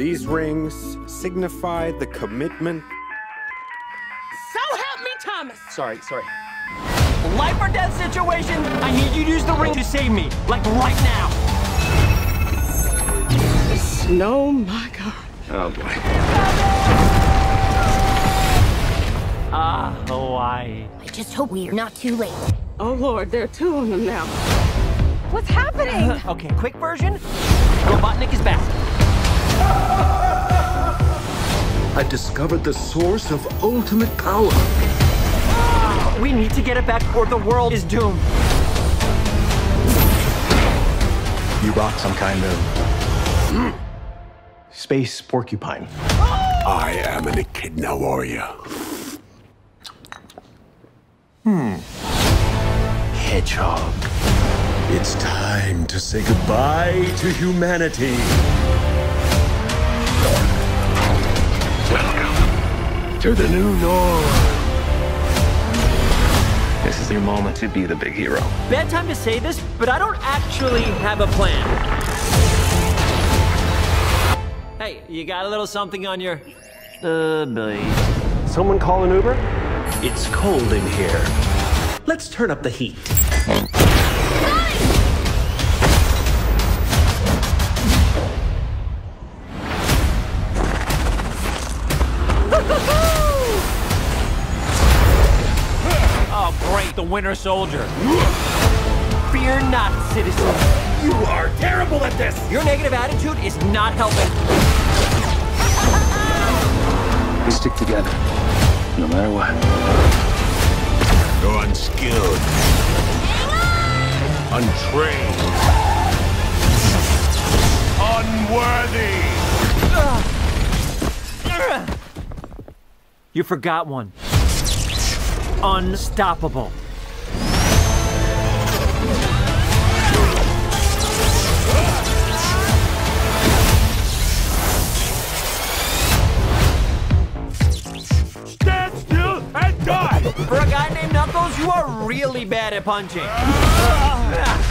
These rings signify the commitment. So help me, Thomas. Sorry, sorry. Life or death situation, I need you to use the ring to save me. Like right now. Oh my God. Oh boy. Ah, Hawaii. I just hope we're not too late. Oh Lord, there are two of them now. What's happening? Okay, quick version. Robotnik is back. I've discovered the source of ultimate power. We need to get it back or the world is doomed. You rock some kind of space porcupine. I am an echidna warrior. Hmm. Hedgehog. It's time to say goodbye to humanity. Welcome to the new norm. This is your moment to be the big hero. Bad time to say this, but I don't actually have a plan. Hey, you got a little something on your. Uh, belly. Someone call an Uber? It's cold in here. Let's turn up the heat. The Winter Soldier. Fear not, citizen. You are terrible at this. Your negative attitude is not helping. We stick together, no matter what. You're unskilled, untrained, unworthy. You forgot one. Unstoppable. For a guy named Knuckles, you are really bad at punching.